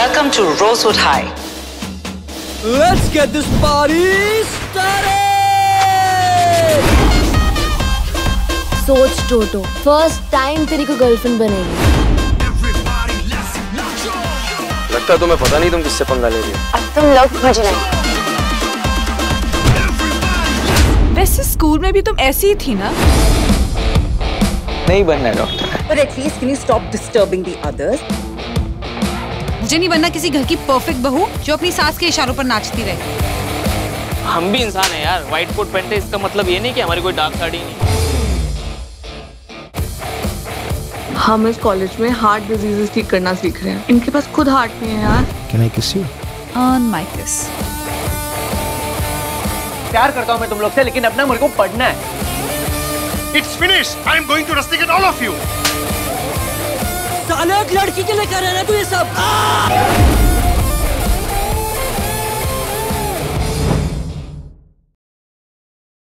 Welcome to Rosewood High. Let's get this party started! सोच टोटो first time तेरी को girlfriend बनेगी लगता है तुम्हें पता नहीं तुम किससे पंगा ले रही हो अब तुम लोग रहे वैसे स्कूल में भी तुम ऐसी ही थी ना नहीं बनना doctor But at least can you stop disturbing the others? मुझे नहीं बनना किसी घर की परफेक्ट बहू जो अपनी सास के इशारों पर नाचती रहे हम भी इंसान है यार व्हाइट कोट पहनते इसका मतलब ये नहीं कि हमारी कोई डार्क साड़ी नहीं हम इस कॉलेज में हार्ट डिजीजेस ठीक करना सीख रहे हैं इनके पास खुद हार्ट नहीं है यार Can I kiss you? On my kiss प्यार करता हूँ मैं तुम लोग से लेकिन अपना मेरे को पढ़ना है It's finished. I'm going to rusticate all of you. एक लड़की के लिए कर रहा है तू ये सब?